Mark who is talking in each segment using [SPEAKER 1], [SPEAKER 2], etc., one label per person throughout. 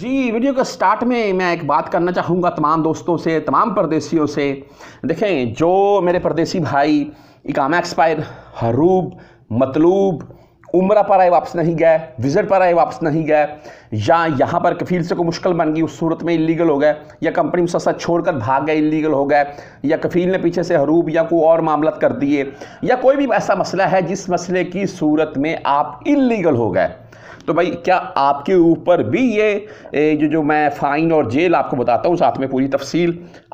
[SPEAKER 1] جی video کے start میں میں ایک بات کرنا چاہوں گا تمام دوستوں سے، تمام پردیسیوں سے۔ دیکھیں، جو میرے پردیسی بھائی اکامہ ایکسپائر، حروب، مطلوب، عمرہ پر آئے واپس نہیں گئے، وزٹ پر آئے واپس نہیں گئے، یا یہاں پر کفیل سے کوئی مشکل بن گئی، اس صورت میں اللیگل ہو گئے، یا کمپنی مسلسل چھوڑ کر بھاگ گئے اللیگل ہو گئے، یا کفیل نے پیچھے سے حروب یا کوئی اور معاملت کر دیے، یا کوئی بھی ایسا مسئلہ ہے جس مسئلے کی صورت میں آپ اللیگل ہو گئے۔ تو بھائی، کیا آپ کے اوپر بھی یہ جو جو میں فائن اور جیل آپ کو بتاتا ہوں ساتھ میں پوری تفصیل،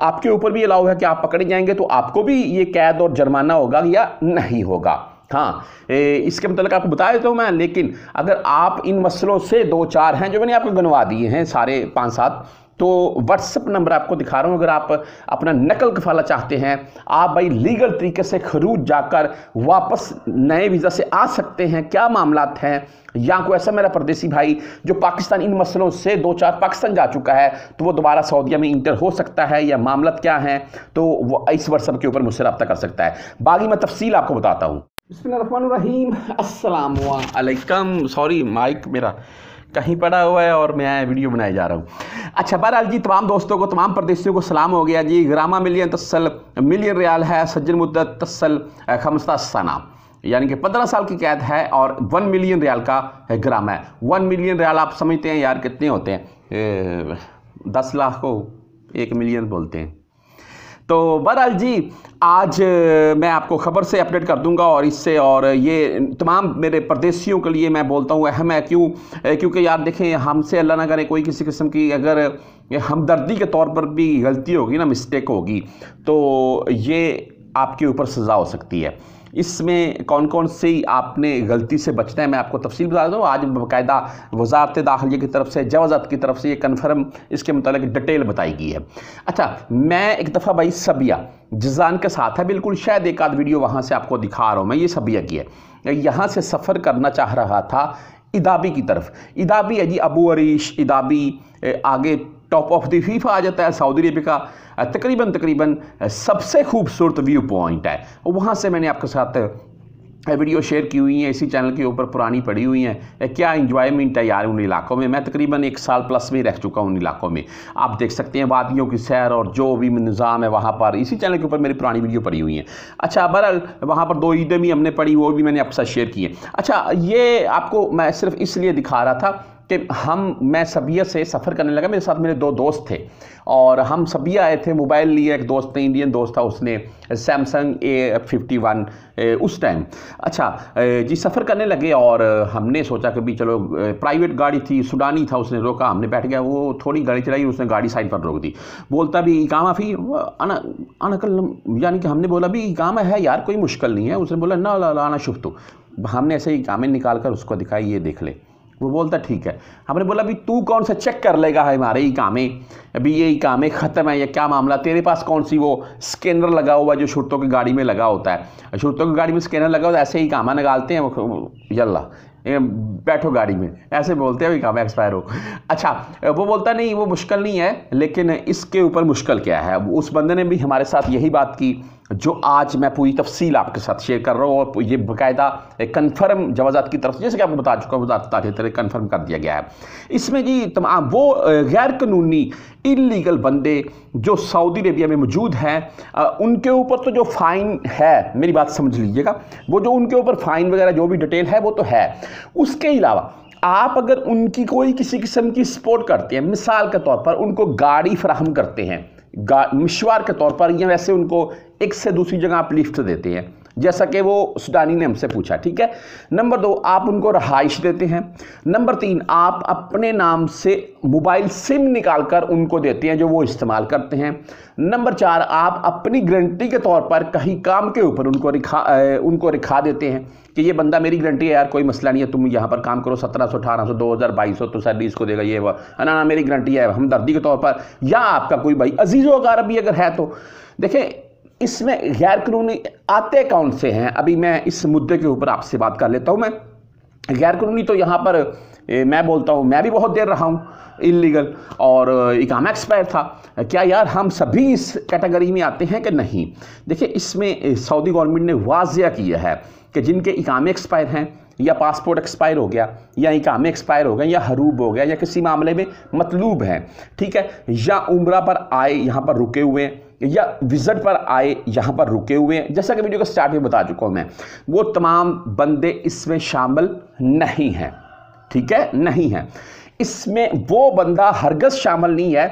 [SPEAKER 1] آپ کے اوپر بھی الاؤ ہے کہ آپ پکڑے جائیں گے تو آپ کو بھی یہ قید اور جرمانہ ہوگا یا نہیں ہوگا؟ ہاں اس کے متعلق آپ کو بتا دیتا ہوں میں، لیکن اگر آپ ان مسئلوں سے دو چار ہیں جو میں نے آپ کو گنوا دیے ہیں سارے پانچ سات تو اپ نمبر آپ کو دکھا رہا ہوں۔ اگر آپ اپنا نقل کفالہ چاہتے ہیں آپ بھائی لیگل طریقے سے خروج جا کر واپس نئے ویزا سے آ سکتے ہیں۔ کیا معاملات ہیں؟ یا کوئی ایسا میرا پردیسی بھائی جو پاکستان ان مسئلوں سے دو چار پاکستان جا چکا ہے تو وہ دوبارہ سعودیہ میں انٹر ہو سکتا ہے یا معاملات کیا ہیں؟ تو وہ اس ورسب کے اوپر مجھ سے رابطہ کر سکتا ہے۔ باقی میں تفصیل آپ کو بتاتا ہوں۔ بسم اللہ الرحمن الرحیم۔ السلام علیکم۔ سوری مائک میرا۔ کہیں پڑا ہوا ہے اور میں ویڈیو بنائے جا رہا ہوں۔ اچھا بہرحال جی تمام دوستوں کو، تمام پردیسیوں کو سلام ہو گیا جی۔ گرامہ ملین تسل، ملین ریال ہے، سجن مدت تسل خمستہ سنہ یعنی کہ پندرہ سال کی قید ہے اور ون ملین ریال کا گرامہ ہے۔ ون ملین ریال آپ سمجھتے ہیں یار کتنے ہوتے ہیں؟ دس لاکھ کو ایک ملین بولتے ہیں۔ تو بہرحال جی آج میں آپ کو خبر سے اپڈیٹ کر دوں گا اور اس سے، اور یہ تمام میرے پردیسیوں کے لیے میں بولتا ہوں اہم ہے۔ کیوں؟ کیونکہ یار دیکھیں، ہم سے اللہ نہ کرے کوئی کسی قسم کی اگر ہمدردی کے طور پر بھی غلطی ہوگی نا مسٹیک ہوگی، تو یہ آپ کے اوپر سزا ہو سکتی ہے۔ اس میں کون کون سی آپ نے غلطی سے بچنا ہے؟ میں آپ کو تفصیل بتا دوں۔ آج باقاعدہ وزارت داخلیہ کی طرف سے، جوازت کی طرف سے یہ کنفرم اس کے متعلق ڈیٹیل بتائی گئی ہے۔ اچھا میں ایک دفعہ بھائی سبیہ، جزان کے ساتھ ہے بالکل، شاید ایک آدھ ویڈیو وہاں سے آپ کو دکھا رہا ہوں میں، یہ سبیہ کی ہے۔ یہاں سے سفر کرنا چاہ رہا تھا ادابی کی طرف۔ ادابی ہے جی ابو عریش، ادابی آگے ٹاپ آف دی فیفا آ جاتا ہے، سعودی عربیہ کا۔ تقریباً تقریباً، سب سے خوبصورت ویو پوائنٹ ہے۔ وہاں سے میں نے آپ کے ساتھ ویڈیو شیئر کی ہوئی ہیں، اسی چینل کے اوپر پرانی پڑی ہوئی ہیں۔ کیا انجوائمنٹ ہے یار ان علاقوں میں؟ میں تقریباً ایک سال پلس میں رہ چکا ہوں ان علاقوں میں۔ آپ دیکھ سکتے ہیں وادیوں کی سیر اور جو بھی نظام ہے وہاں پر۔ اسی چینل کے اوپر میری پرانی ویڈیو پڑی ہوئی ہیں۔ اچھا برحال وہاں پر دو عیدیں بھی ہم نے پڑھی، وہ بھی میں نے آپ کے ساتھ شیئر کی ہیں۔ اچھا یہ آپ کو میں صرف اس لیے دکھا رہا تھا کہ ہم، میں سبیہ سے سفر کرنے لگا، میرے ساتھ میرے دو دوست تھے اور ہم سبیہ آئے تھے موبائل لیے، ایک دوست نے انڈین دوست تھا، اس نے سیمسنگ اے ففٹی ون اس ٹائم۔ اچھا جی سفر کرنے لگے اور ہم نے سوچا کہ بھی چلو پرائیویٹ گاڑی تھی سڈانی تھا، اس نے روکا، ہم نے بیٹھ گیا، وہ تھوڑی گاڑی چلائی، اس نے گاڑی سائڈ پر روک دی۔ بولتا بھی اکامہ فی انکل یعنی کہ ہم نے بولا بھی اکامہ ہے، یار، کوئی مشکل نہیں ہے۔ اس نے بولا، نہ لانا شفت ہم نے ایسے ہی اکامے نکال کر اس کو دکھائی، یہ دیکھ لے۔ وہ بولتا ٹھیک ہے۔ ہم نے بولا بھی تو کون سا چیک کر لے گا ہمارے ہی کامیں ابھی یہ کامیں ختم ہے یا کیا معاملہ؟ تیرے پاس کون سی وہ سکینر لگا ہوا جو شرطوں کی گاڑی میں لگا ہوتا ہے؟ شرطوں کی گاڑی میں سکینر لگا ہوتا ہے، ایسے ہی کامہ نکالتے ہیں یلہ بیٹھو گاڑی میں۔ ایسے بولتے ہیں بھی کام ایکسپائر ہو۔ اچھا وہ بولتا نہیں، وہ مشکل نہیں ہے، لیکن اس کے اوپر مشکل کیا ہے؟ اس بندے نے بھی ہمارے ساتھ یہی بات کی، جو آج میں پوری تفصیل آپ کے ساتھ شیئر کر رہا ہوں اور یہ باقاعدہ کنفرم جوازات کی طرف، جیسے کہ آپ کو بتا چکا ہوں وزارت طرح کنفرم کر دیا گیا ہے۔ اس میں جی تمام وہ غیر قانونی انلیگل بندے جو سعودی عربیہ میں موجود ہیں ان کے اوپر تو جو فائن ہے، میری بات سمجھ لیجیے گا۔ وہ جو ان کے اوپر فائن وغیرہ جو بھی ڈیٹیل ہے، وہ تو ہے۔ اس کے علاوہ، آپ اگر ان کی کوئی کسی قسم کی سپورٹ کرتے ہیں، مثال کے طور پر ان کو گاڑی فراہم کرتے ہیں مشوار کے طور پر یا ویسے ان کو ایک سے دوسری جگہ آپ لفٹ دیتے ہیں جیسا کہ وہ سڈانی نے ہم سے پوچھا، ٹھیک ہے؟ نمبر دو، آپ ان کو رہائش دیتے ہیں۔ نمبر تین، آپ اپنے نام سے موبائل سم نکال کر ان کو دیتے ہیں جو وہ استعمال کرتے ہیں۔ نمبر چار، آپ اپنی گرنٹی کے طور پر کہیں کام کے اوپر ان کو رکھا ان کو رکھا دیتے ہیں کہ یہ بندہ میری گرنٹی ہے یار، کوئی مسئلہ نہیں ہے، تم یہاں پر کام کرو، سترہ سو، اٹھارہ سو، دو ہزار، بائیس سو، تو سیلری اس کو دے گا یہ وہ۔ نا میری گرنٹی ہے، ہمدردی کے طور پر۔ یا آپ کا کوئی بھائی عزیز و اگر بھی اگر ہے تو۔ دیکھیں اس میں غیر قانونی آتے کون سے ہیں۔ ابھی میں اس مدعے کے اوپر آپ سے بات کر لیتا ہوں میں۔ غیر قانونی تو یہاں پر میں بولتا ہوں، میں بھی بہت دیر رہا ہوں انلیگل اور اکام ایکسپائر تھا۔ کیا یار ہم سبھی اس کیٹیگری میں آتے ہیں کہ نہیں؟ دیکھیں، اس میں سعودی گورنمنٹ نے واضح کیا ہے کہ جن کے اکام ایکسپائر ہیں، یا پاسپورٹ ایکسپائر ہو گیا، یا اکامے ایکسپائر ہو گیا یا حروب ہو گیا، یا کسی معاملے میں مطلوب ہے ٹھیک ہے، یا عمرہ پر آئے، یہاں پر رکے ہوئے ہیں۔ یا وزٹ پر آئے، یہاں پر رکے ہوئے ہیں۔ جیسا کہ ویڈیو کا سٹارٹ میں بتا چکا ہوں میں، وہ تمام بندے اس میں شامل نہیں ہیں۔ ٹھیک ہے؟ نہیں ہیں۔ اس میں وہ بندہ ہرگز شامل نہیں ہے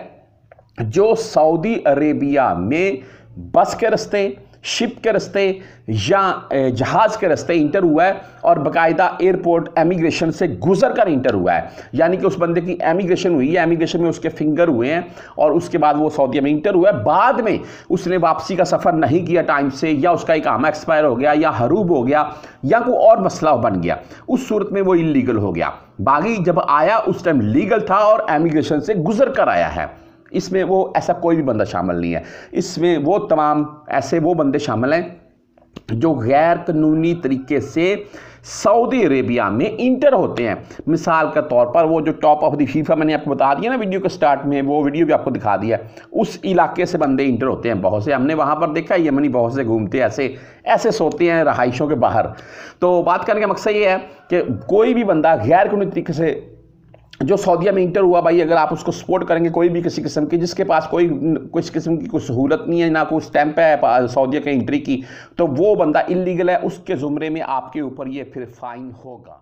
[SPEAKER 1] جو سعودی عربیہ میں بس کے رستے شپ کے رستے یا جہاز کے رستے انٹر ہوا ہے اور باقاعدہ ایئرپورٹ ایمیگریشن سے گزر کر انٹر ہوا ہے۔ یعنی کہ اس بندے کی ایمیگریشن ہوئی ہے ایمیگریشن میں اس کے فنگر ہوئے ہیں اور اس کے بعد وہ سعودیہ میں انٹر ہوا ہے۔ بعد میں اس نے واپسی کا سفر نہیں کیا ٹائم سے، یا اس کا اقامہ ایکسپائر ہو گیا، یا حروب ہو گیا، یا کوئی اور مسئلہ بن گیا۔ اس صورت میں وہ انلیگل ہو گیا۔ باغی جب آیا، اس ٹائم لیگل تھا اور ایمیگریشن سے گزر کر آیا ہے۔ اس میں وہ ایسا کوئی بھی بندہ شامل نہیں ہے۔ اس میں وہ تمام ایسے وہ بندے شامل ہیں جو غیر قانونی طریقے سے سعودی عربیہ میں انٹر ہوتے ہیں۔ مثال کا طور پر وہ جو ٹاپ آف دی فیفا میں نے آپ کو بتا دیا نا ویڈیو کے سٹارٹ میں، وہ ویڈیو بھی آپ کو دکھا دیا۔ اس علاقے سے بندے انٹر ہوتے ہیں۔ بہت سے ہم نے وہاں پر دیکھا، یمنی بہت سے گھومتے ہیں، ایسے ایسے سوتے ہیں رہائشوں کے باہر۔ تو بات کرنے کا مقصد یہ ہے کہ کوئی بھی بندہ غیر قانونی طریقے سے جو سعودیہ میں انٹر ہوا بھائی، اگر آپ اس کو سپورٹ کریں گے کوئی بھی کسی قسم کی، جس کے پاس کوئی کچھ قسم کی کوئی سہولت نہیں ہے، نہ کوئی سٹیمپ ہے سعودیہ کے انٹری کی، تو وہ بندہ انلیگل ہے، اس کے زمرے میں آپ کے اوپر یہ پھر فائن ہوگا۔